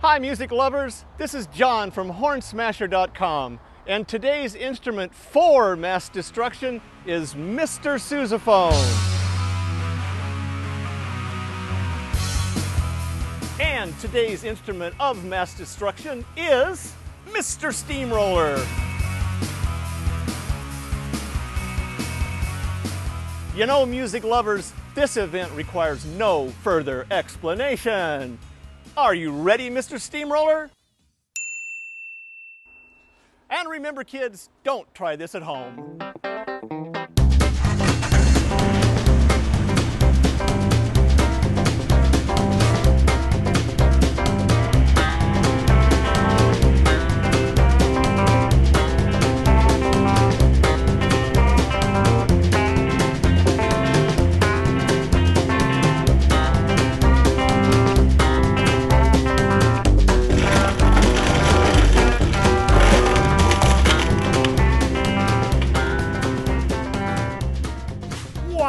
Hi music lovers, this is John from Hornsmasher.com and today's instrument for mass destruction is Mr. Sousaphone. And today's instrument of mass destruction is Mr. Steamroller. You know, music lovers, this event requires no further explanation. Are you ready, Mr. Steamroller? And remember, kids, don't try this at home.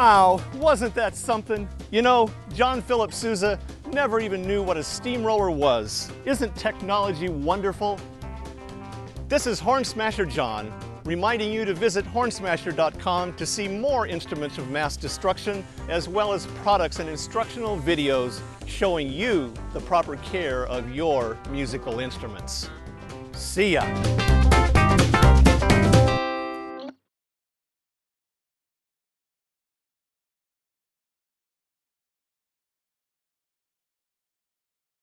Wow, wasn't that something? You know, John Philip Sousa never even knew what a steamroller was. Isn't technology wonderful? This is Hornsmasher John, reminding you to visit hornsmasher.com to see more instruments of mass destruction, as well as products and instructional videos showing you the proper care of your musical instruments. See ya!